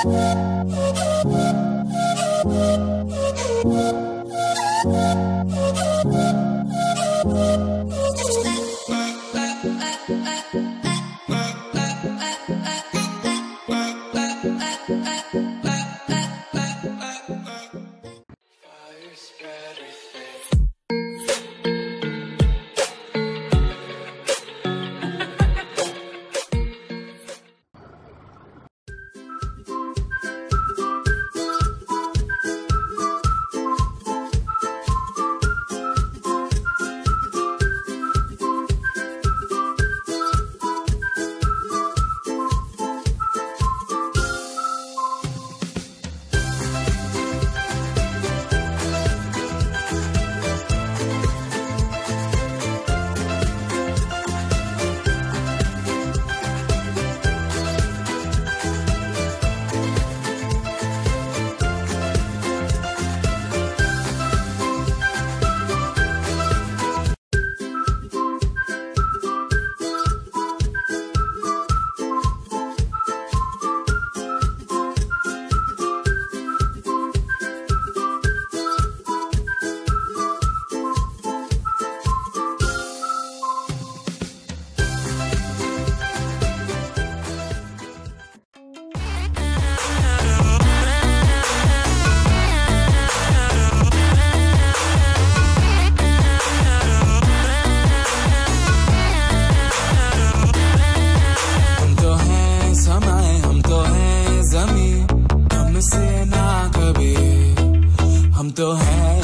Thank you. I'm.